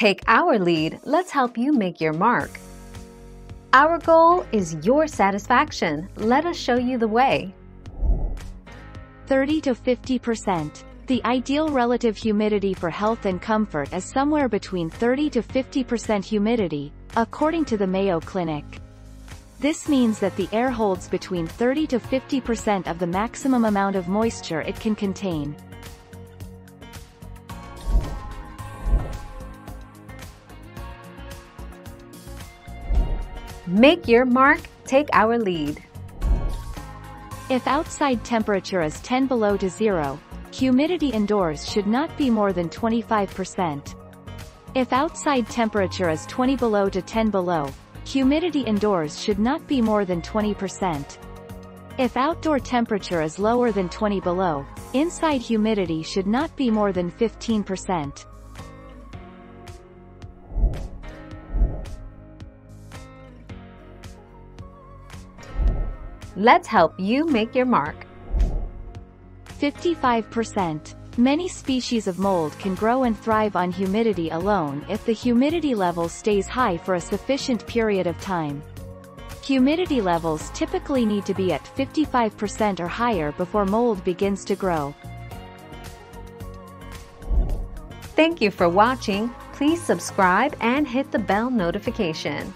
Take our lead, let's help you make your mark. Our goal is your satisfaction. Let us show you the way. 30 to 50%. The ideal relative humidity for health and comfort is somewhere between 30 to 50% humidity, according to the Mayo Clinic. This means that the air holds between 30 to 50% of the maximum amount of moisture it can contain. Make your mark, take our lead. If outside temperature is 10 below to zero, humidity indoors should not be more than 25%. If outside temperature is 20 below to 10 below, humidity indoors should not be more than 20%. If outdoor temperature is lower than 20 below, inside humidity should not be more than 15%. Let's help you make your mark. 55%. Many species of mold can grow and thrive on humidity alone if the humidity level stays high for a sufficient period of time. Humidity levels typically need to be at 55% or higher before mold begins to grow. Thank you for watching. Please subscribe and hit the bell notification.